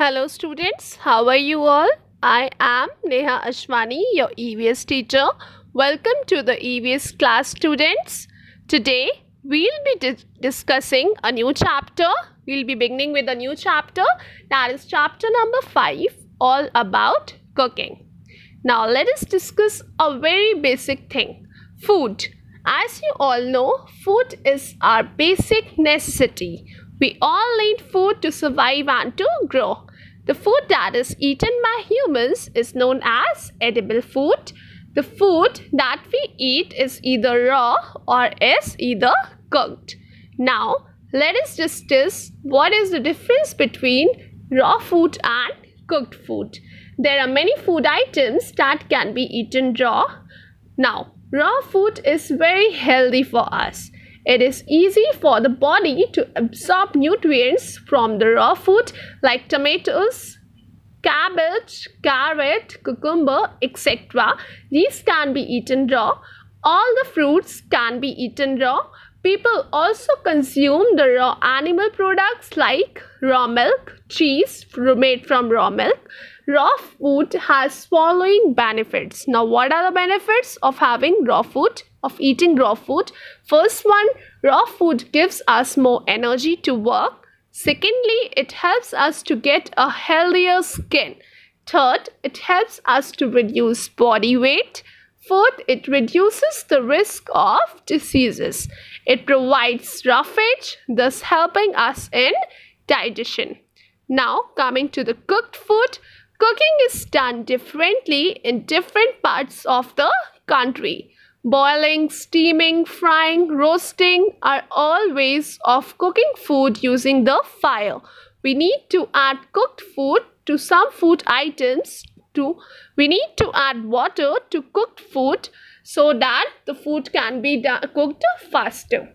Hello students, how are you all? I am Neha Ashwani, your EVS teacher. Welcome to the EVS class students. Today we'll be di- discussing a new chapter. We'll be beginning with a new chapter that is chapter number 5 all about cooking. Now let us discuss a very basic thing, food. As you all know, food is our basic necessity. We all need food to survive and to grow. The food that is eaten by humans is known as edible food. The food that we eat is either raw or is either cooked. Now, let us discuss what is the difference between raw food and cooked food. There are many food items that can be eaten raw. Now, raw food is very healthy for us. It is easy for the body to absorb nutrients from the raw food like tomatoes, cabbage, carrot, cucumber, etc. These can be eaten raw. All the fruits can be eaten raw. People also consume the raw animal products like raw milk, cheese made from raw milk. Raw food has following benefits. Now, what are the benefits of having raw food? Of eating raw food? First one, raw food gives us more energy to work. Secondly, it helps us to get a healthier skin. Third, it helps us to reduce body weight. Fourth, it reduces the risk of diseases. It provides roughage, thus helping us in digestion. Now, coming to the cooked food, cooking is done differently in different parts of the country. Boiling, steaming, frying, roasting are all ways of cooking food using the fire. We need to add cooked food to some food items to we need to add water to cooked food so that the food can be cooked faster.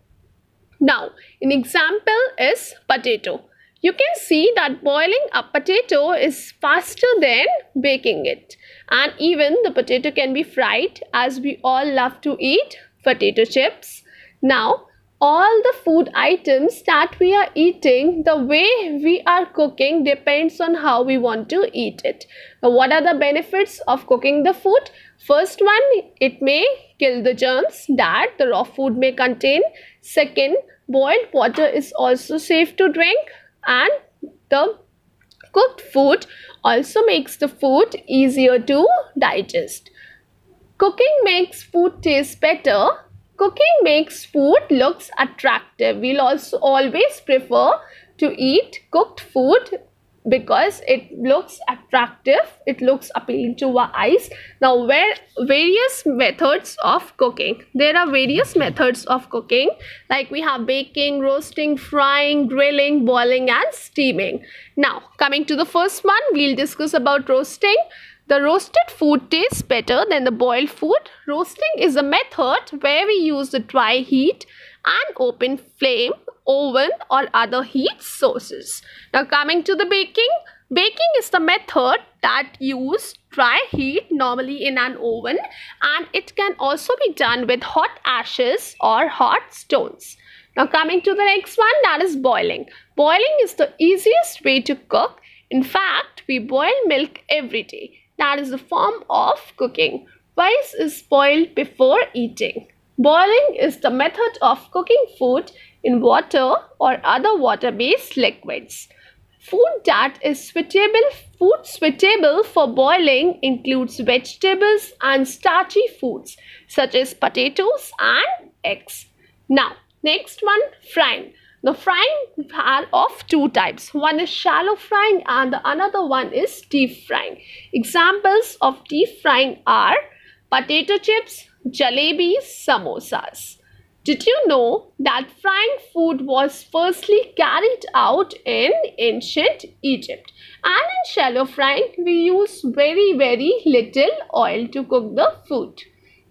Now, an example is potato. You can see that boiling a potato is faster than baking it. And even the potato can be fried as we all love to eat potato chips. Now, all the food items that we are eating, the way we are cooking depends on how we want to eat it. Now, what are the benefits of cooking the food? First one, it may kill the germs that the raw food may contain. Second, boiled water is also safe to drink and the cooked food also makes the food easier to digest. Cooking makes food taste better. Cooking makes food looks attractive. We'll also always prefer to eat cooked food because it looks attractive. It looks appealing to our eyes. Now where various methods of cooking. There are various methods of cooking. Like we have baking roasting frying grilling boiling and steaming. Now coming to the first one we'll discuss about roasting the roasted food tastes better than the boiled food. Roasting is a method where we use the dry heat and open flame, oven or other heat sources. Now coming to the baking, baking is the method that use dry heat normally in an oven and it can also be done with hot ashes or hot stones. Now coming to the next one that is boiling. Boiling is the easiest way to cook. In fact, we boil milk every day. That is the form of cooking. Rice is boiled before eating. Boiling is the method of cooking food in water or other water-based liquids. Food that is suitable food suitable for boiling includes vegetables and starchy foods such as potatoes and eggs. Now, next one frying. The frying are of two types. One is shallow frying and the another one is deep frying. Examples of deep frying are potato chips, jalebis, samosas. Did you know that frying food was firstly carried out in ancient Egypt? And in shallow frying, we use very very little oil to cook the food.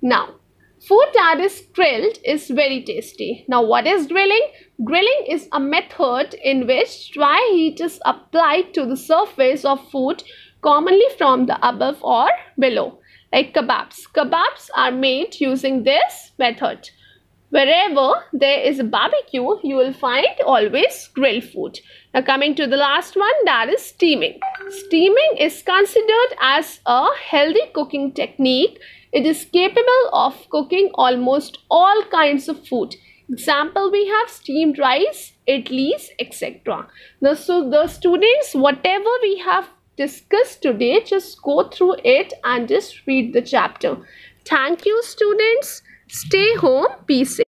Now, Food that is grilled is very tasty. Now what is grilling? Grilling is a method in which dry heat is applied to the surface of food commonly from the above or below like kebabs. Kebabs are made using this method. Wherever there is a barbecue you will find always grilled food. Now coming to the last one that is steaming. Steaming is considered as a healthy cooking technique. It is capable of cooking almost all kinds of food. Example we have steamed rice idlis etc now so the students whatever we have discussed today just go through it and just read the chapter. Thank you students. Stay home. Be safe.